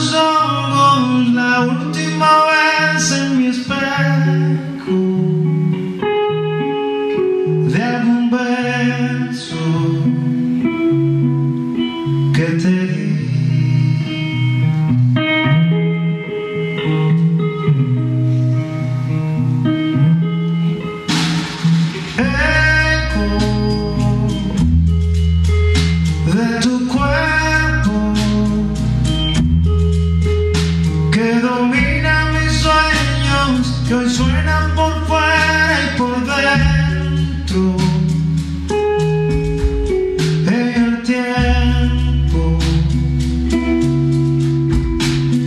tus ojos que hoy suenan por fuera y por dentro. En el tiempo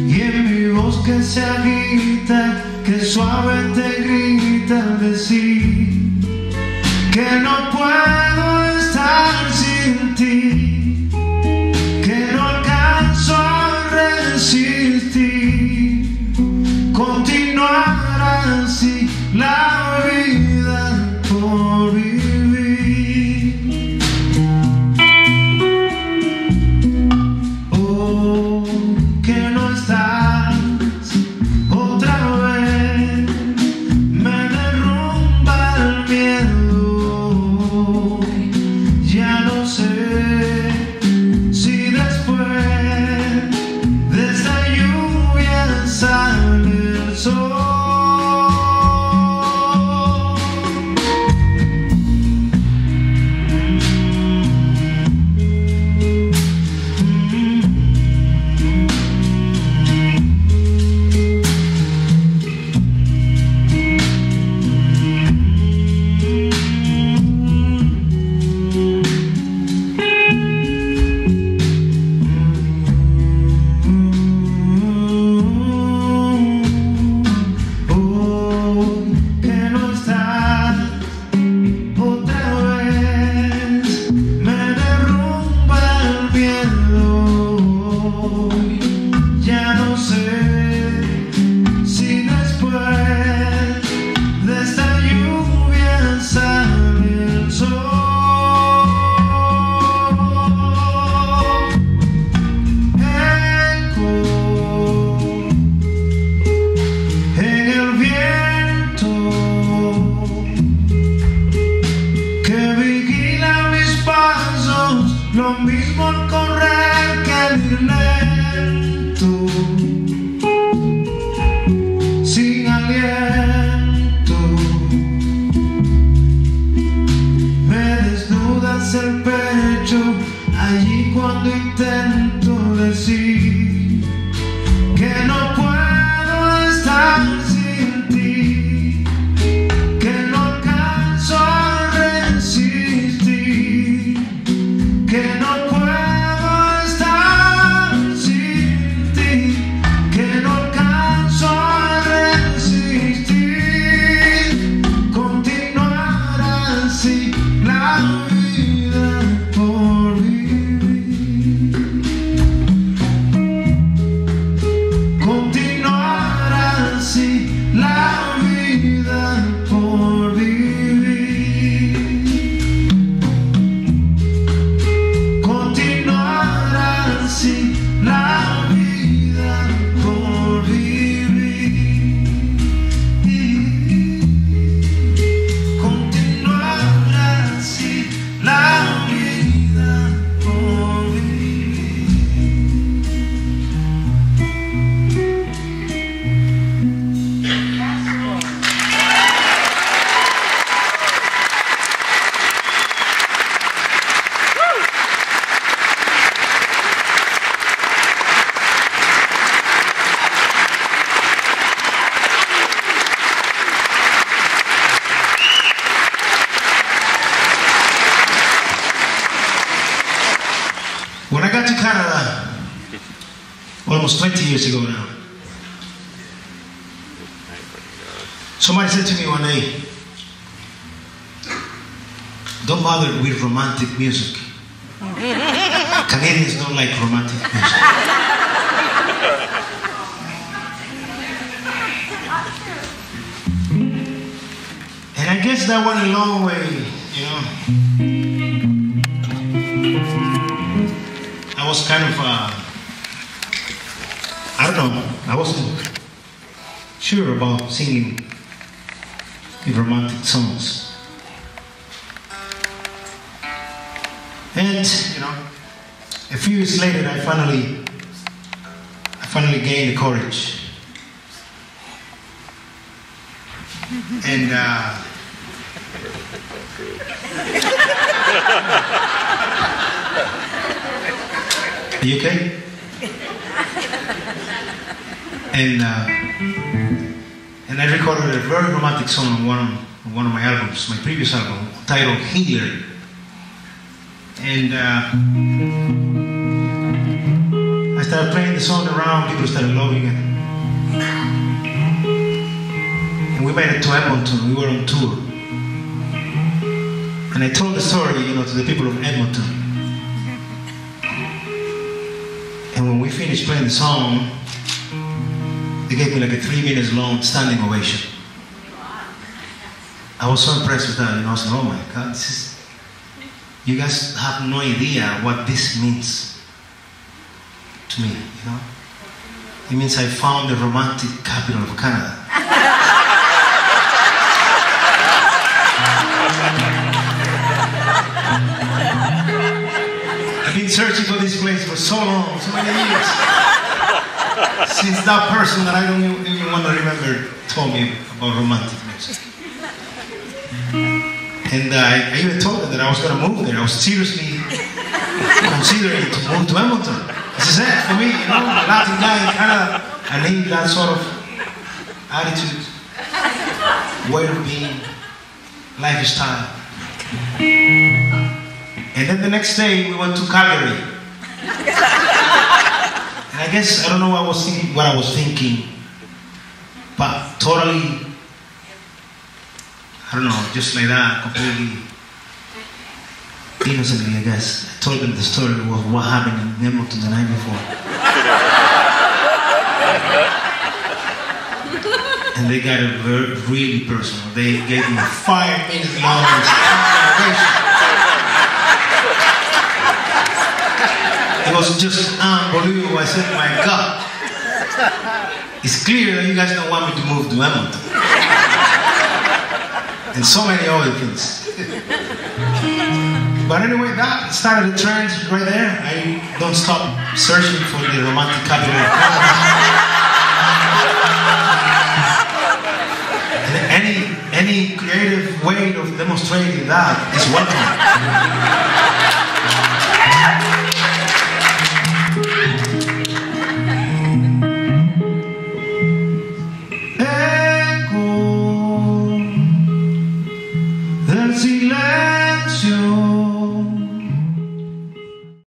y en mi voz que se agita que suave te grita decir que no puedo estar sin ti que no alcanzo a resistir. Continuar así la vida mismo al correr que ir lento, sin aliento. Me desnudas el pecho allí cuando intento decir almost 20 years ago now, somebody said to me one day, don't bother with romantic music. Canadians don't like romantic music. And I guess that went a long way, you know. I was kind of uh, I wasn't sure about singing romantic songs. And, you know, a few years later, I finally, I finally gained the courage. And, uh, you okay? And uh, and I recorded a very romantic song on one of, one of my albums, my previous album, titled Healer. And uh, I started playing the song around, people started loving it. And we made it to Edmonton, we were on tour. And I told the story, you know, to the people of Edmonton. And when we finished playing the song, they gave me like a three minutes long standing ovation. I was so impressed with that, and I was like, oh my God, this is, you guys have no idea what this means to me, you know? It means I found the romantic capital of Canada. I've been searching for this place for so long, so many years. Since that person that I don't even want to remember told me about romantic music. And I, I even told them that I was going to move there. I was seriously considering to move to Edmonton. This is it for me, you know, a Latin guy in Canada. I need that sort of attitude, way of being, lifestyle. And then the next day we went to Calgary. I guess I don't know what I was thinking, what I was thinking, but totally, I don't know, just like that, completely innocently, I guess. I told them the story of what happened in Edmonton the night before. And they got it really personal. They gave me five minutes long explanation. It was just um, unbelievable. I said, my God. It's clear that you guys don't want me to move to Edmonton. and so many other things. but anyway, that started a trend right there. I don't stop searching for the romantic capital of Canada. And any, any creative way of demonstrating that is welcome.